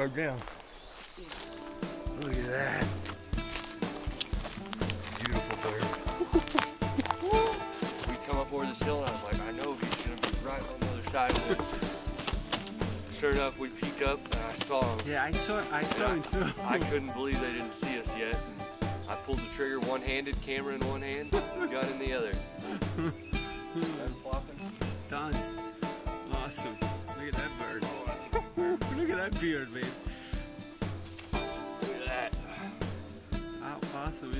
bird down. Look at that. Beautiful bird. We come up over this hill and I was like, I know he's gonna be right on the other side of this. sure enough, we peeked up and I saw him. Yeah, I saw I saw him too. I couldn't believe they didn't see us yet. And I pulled the trigger one-handed, camera in one hand, gun in the other. Done. That beard, babe. Look at that. How awesome?